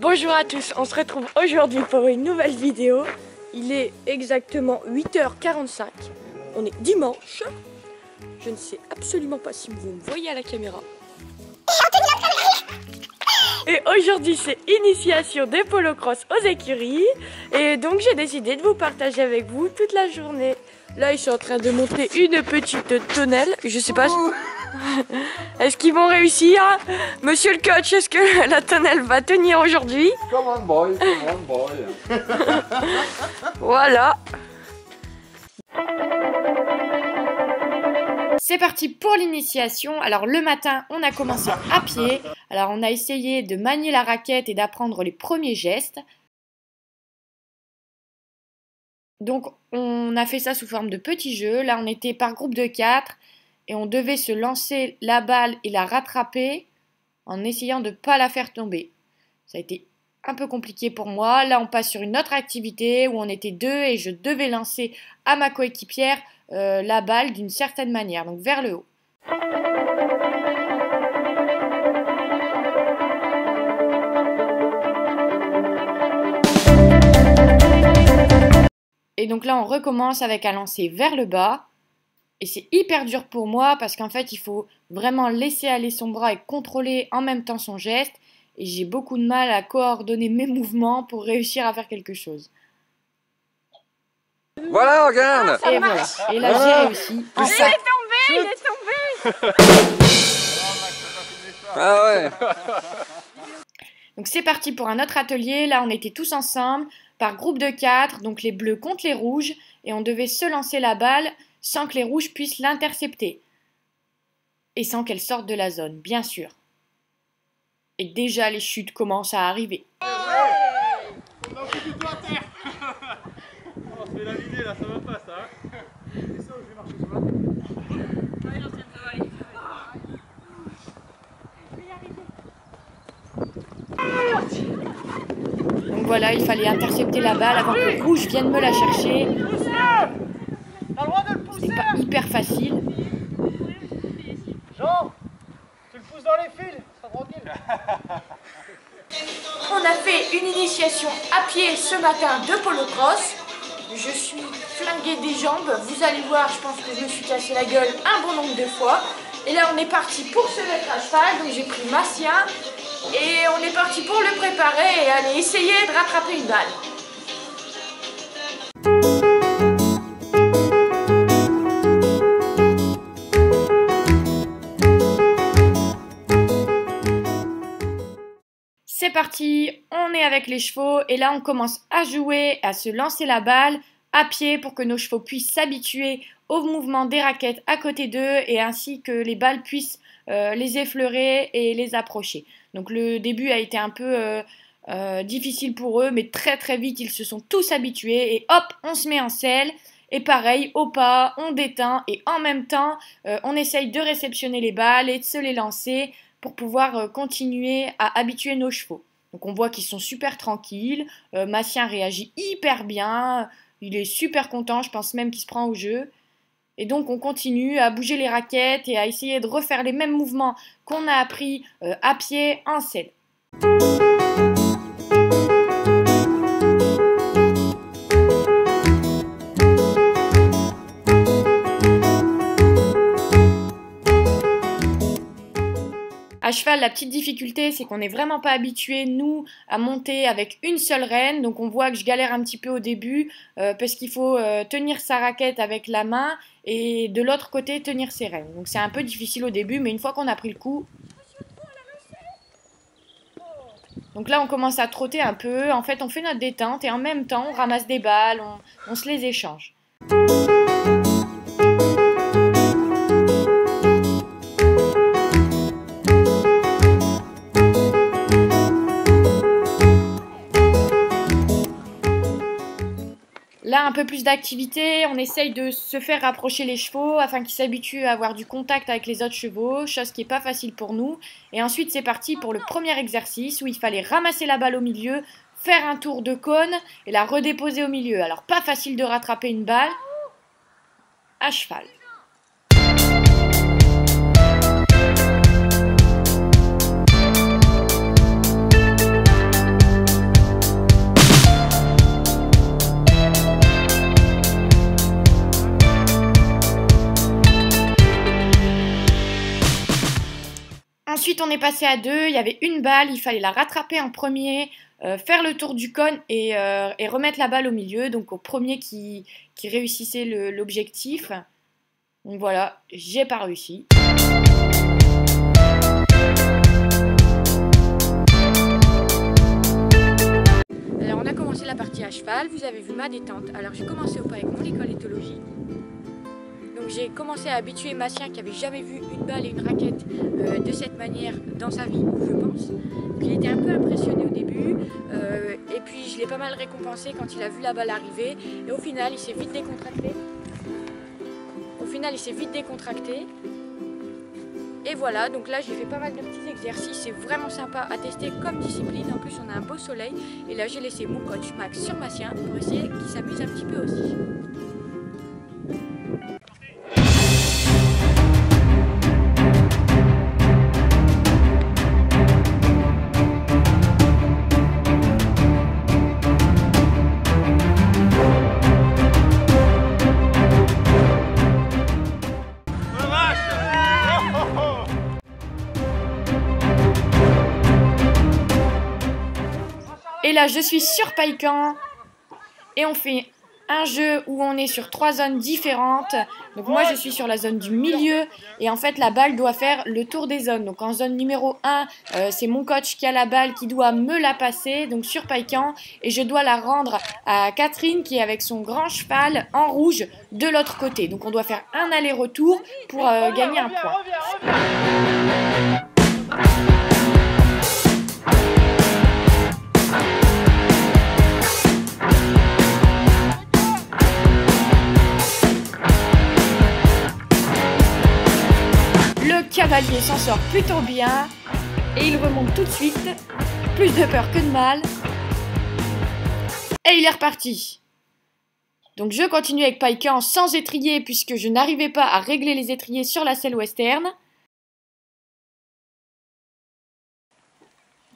Bonjour à tous, on se retrouve aujourd'hui pour une nouvelle vidéo. Il est exactement 8h45. On est dimanche. Je ne sais absolument pas si vous me voyez à la caméra. Et aujourd'hui c'est initiation des polocross aux écuries. Et donc j'ai décidé de vous partager avec vous toute la journée. Là ils sont en train de monter une petite tonnelle. Je sais pas. Est-ce qu'ils vont réussir Monsieur le coach, est-ce que la tonnelle va tenir aujourd'hui? Come on boy, come on boy. Voilà. C'est parti pour l'initiation. Alors le matin, on a commencé à pied. Alors on a essayé de manier la raquette et d'apprendre les premiers gestes. Donc on a fait ça sous forme de petits jeux. Là on était par groupe de 4 et on devait se lancer la balle et la rattraper en essayant de ne pas la faire tomber. Ça a été un peu compliqué pour moi. Là, on passe sur une autre activité où on était deux et je devais lancer à ma coéquipière euh, la balle d'une certaine manière, donc vers le haut. Et donc là, on recommence avec un lancer vers le bas. Et c'est hyper dur pour moi parce qu'en fait, il faut vraiment laisser aller son bras et contrôler en même temps son geste. Et j'ai beaucoup de mal à coordonner mes mouvements pour réussir à faire quelque chose. Voilà, regarde Et voilà. Et là, j'ai réussi. Il est tombé, il est tombé Ah ouais Donc c'est parti pour un autre atelier. Là, on était tous ensemble par groupe de quatre, donc les bleus contre les rouges, et on devait se lancer la balle sans que les rouges puissent l'intercepter. Et sans qu'elle sorte de la zone, bien sûr. Et déjà les chutes commencent à arriver. Donc voilà, il fallait intercepter la balle avant que les rouges viennent me la chercher. Facile. Jean, tu le pousses dans les fils, ça tranquille. On a fait une initiation à pied ce matin de polo cross. Je suis flinguée des jambes. Vous allez voir, je pense que je me suis cassé la gueule un bon nombre de fois. Et là, on est parti pour se mettre à cheval. Donc j'ai pris ma sien et on est parti pour le préparer et aller essayer de rattraper une balle. C'est parti, on est avec les chevaux et là on commence à jouer, à se lancer la balle à pied pour que nos chevaux puissent s'habituer au mouvement des raquettes à côté d'eux et ainsi que les balles puissent euh, les effleurer et les approcher. Donc le début a été un peu euh, euh, difficile pour eux, mais très très vite ils se sont tous habitués et hop, on se met en selle. Et pareil, au pas, on déteint et en même temps, on essaye de réceptionner les balles et de se les lancer pour pouvoir continuer à habituer nos chevaux. Donc on voit qu'ils sont super tranquilles, Massien réagit hyper bien, il est super content, je pense même qu'il se prend au jeu. Et donc on continue à bouger les raquettes et à essayer de refaire les mêmes mouvements qu'on a appris euh, à pied en selle. À cheval, la petite difficulté, c'est qu'on n'est vraiment pas habitué, nous, à monter avec une seule reine. Donc on voit que je galère un petit peu au début euh, parce qu'il faut euh, tenir sa raquette avec la main et de l'autre côté tenir ses rênes. Donc c'est un peu difficile au début, mais une fois qu'on a pris le coup... Donc là on commence à trotter un peu, en fait on fait notre détente et en même temps on ramasse des balles, on, on se les échange. Là, un peu plus d'activité, on essaye de se faire rapprocher les chevaux afin qu'ils s'habituent à avoir du contact avec les autres chevaux, chose qui n'est pas facile pour nous. Et ensuite, c'est parti pour le premier exercice où il fallait ramasser la balle au milieu, faire un tour de cône et la redéposer au milieu. Alors, pas facile de rattraper une balle à cheval. Ensuite, on est passé à deux. Il y avait une balle. Il fallait la rattraper en premier, euh, faire le tour du cône et, euh, et, remettre la balle au milieu. Donc, au premier qui, qui réussissait l'objectif. Donc voilà, j'ai pas réussi. Alors, on a commencé la partie à cheval. Vous avez vu ma détente. Alors, j'ai commencé au pas avec mon école éthologie j'ai commencé à habituer Massien qui avait jamais vu une balle et une raquette euh, de cette manière dans sa vie, je pense. il était un peu impressionné au début euh, et puis je l'ai pas mal récompensé quand il a vu la balle arriver et au final il s'est vite décontracté. Au final il s'est vite décontracté. Et voilà, donc là j'ai fait pas mal de petits exercices, c'est vraiment sympa à tester comme discipline. En plus on a un beau soleil et là j'ai laissé mon coach Max sur Massien pour essayer qu'il s'amuse un petit peu aussi. Je suis sur Paikan. Et on fait un jeu où on est sur trois zones différentes. Donc moi, je suis sur la zone du milieu. Et en fait, la balle doit faire le tour des zones. Donc en zone numéro 1, euh, c'est mon coach qui a la balle, qui doit me la passer. Donc sur Paikan. Et je dois la rendre à Catherine, qui est avec son grand cheval en rouge de l'autre côté. Donc on doit faire un aller-retour pour euh, gagner un point. Cavalier s'en sort plutôt bien et il remonte tout de suite. Plus de peur que de mal. Et il est reparti. Donc je continue avec Paikan sans étrier puisque je n'arrivais pas à régler les étriers sur la selle western.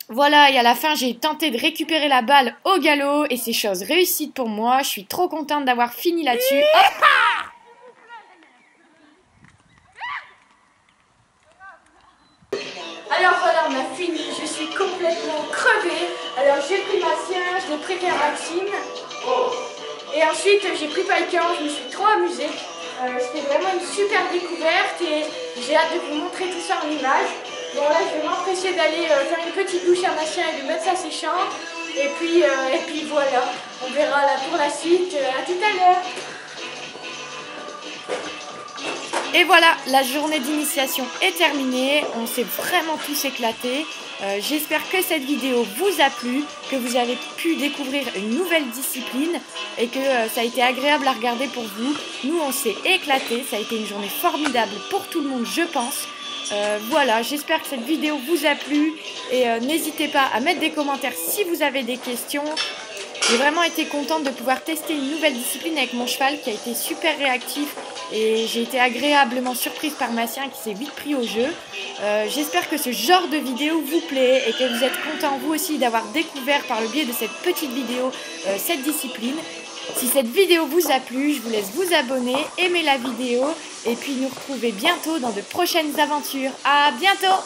Voilà, et à la fin, j'ai tenté de récupérer la balle au galop, et c'est chose réussie pour moi. Je suis trop contente d'avoir fini là-dessus. Alors voilà, on a fini, je suis complètement crevée. Alors j'ai pris ma sien, je l'ai prêté Maxime. Et ensuite j'ai pris Paikan, je me suis trop amusée. Euh, c'était vraiment une super découverte et j'ai hâte de vous montrer tout ça en image. Bon là je vais m'empresser d'aller euh, faire une petite douche à ma chien et de mettre ça séchant. Et puis, euh, et puis voilà, on verra là pour la suite. à tout à l'heure. Et voilà, la journée d'initiation est terminée. On s'est vraiment tous éclatés. Euh, j'espère que cette vidéo vous a plu, que vous avez pu découvrir une nouvelle discipline et que euh, ça a été agréable à regarder pour vous. Nous, on s'est éclatés. Ça a été une journée formidable pour tout le monde, je pense. Euh, voilà, j'espère que cette vidéo vous a plu et n'hésitez pas à mettre des commentaires si vous avez des questions. J'ai vraiment été contente de pouvoir tester une nouvelle discipline avec mon cheval qui a été super réactif et j'ai été agréablement surprise par Massien qui s'est vite pris au jeu. Euh, j'espère que ce genre de vidéo vous plaît et que vous êtes content vous aussi d'avoir découvert par le biais de cette petite vidéo euh, cette discipline. Si cette vidéo vous a plu, je vous laisse vous abonner, aimer la vidéo et puis nous retrouver bientôt dans de prochaines aventures. À bientôt